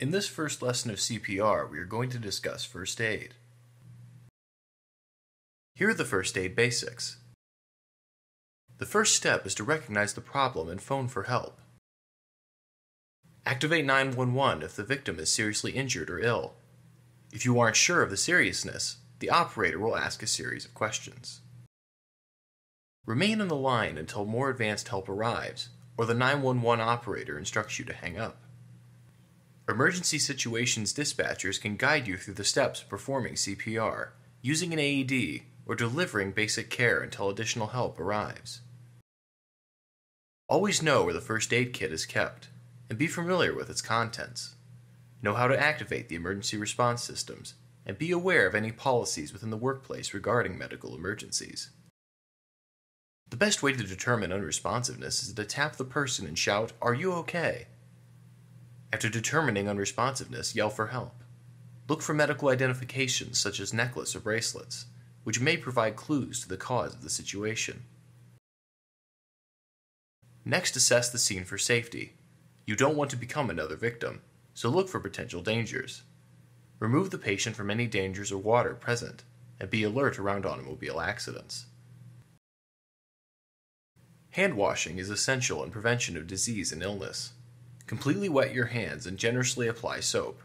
In this first lesson of CPR, we are going to discuss first aid. Here are the first aid basics. The first step is to recognize the problem and phone for help. Activate 911 if the victim is seriously injured or ill. If you aren't sure of the seriousness, the operator will ask a series of questions. Remain on the line until more advanced help arrives, or the 911 operator instructs you to hang up. Emergency situations dispatchers can guide you through the steps of performing CPR, using an AED, or delivering basic care until additional help arrives. Always know where the first aid kit is kept, and be familiar with its contents. Know how to activate the emergency response systems, and be aware of any policies within the workplace regarding medical emergencies. The best way to determine unresponsiveness is to tap the person and shout, Are you okay? After determining unresponsiveness, yell for help. Look for medical identifications such as necklace or bracelets, which may provide clues to the cause of the situation. Next, assess the scene for safety. You don't want to become another victim, so look for potential dangers. Remove the patient from any dangers or water present, and be alert around automobile accidents. Hand washing is essential in prevention of disease and illness. Completely wet your hands and generously apply soap.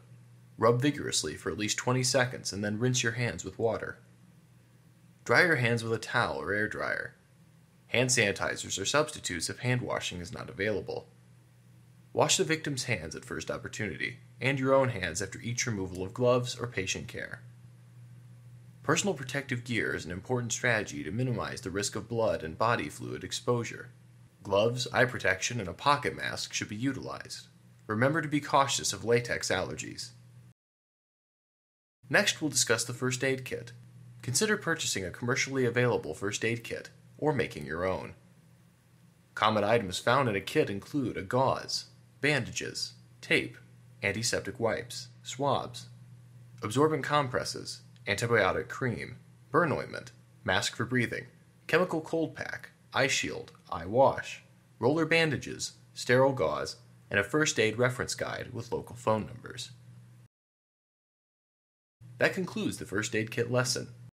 Rub vigorously for at least 20 seconds and then rinse your hands with water. Dry your hands with a towel or air dryer. Hand sanitizers are substitutes if hand washing is not available. Wash the victim's hands at first opportunity, and your own hands after each removal of gloves or patient care. Personal protective gear is an important strategy to minimize the risk of blood and body fluid exposure. Gloves, eye protection, and a pocket mask should be utilized. Remember to be cautious of latex allergies. Next, we'll discuss the first aid kit. Consider purchasing a commercially available first aid kit or making your own. Common items found in a kit include a gauze, bandages, tape, antiseptic wipes, swabs, absorbent compresses, antibiotic cream, burn ointment, mask for breathing, chemical cold pack, eye shield, eye wash, roller bandages, sterile gauze, and a first aid reference guide with local phone numbers. That concludes the first aid kit lesson.